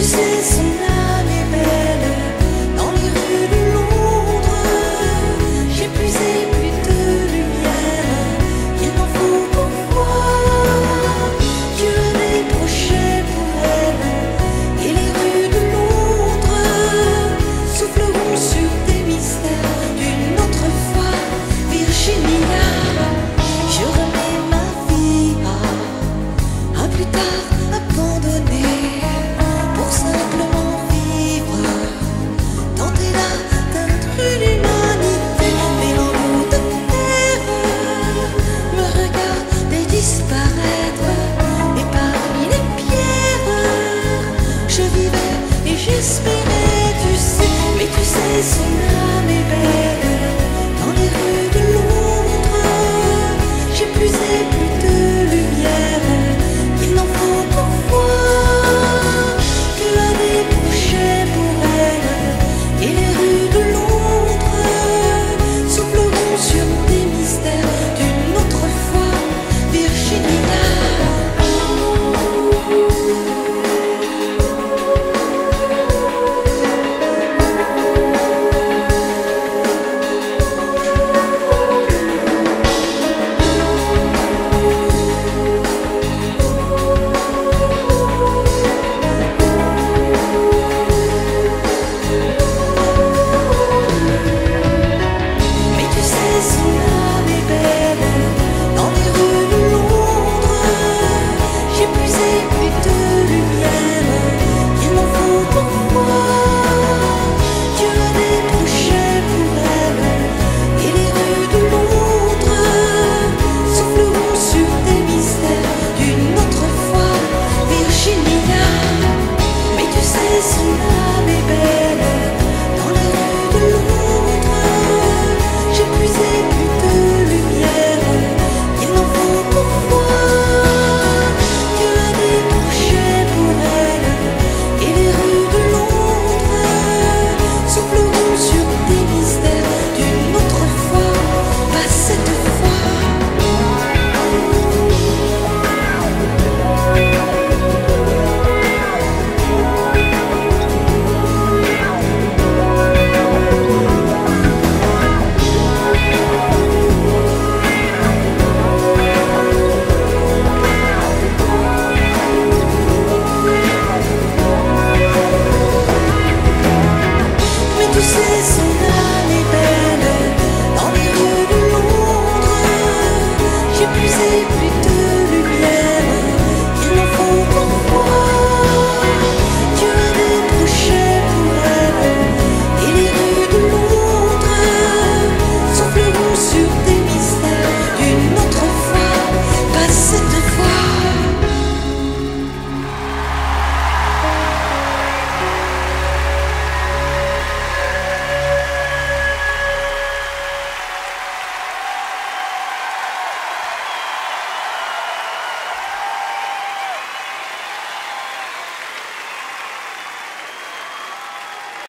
J'ai puisé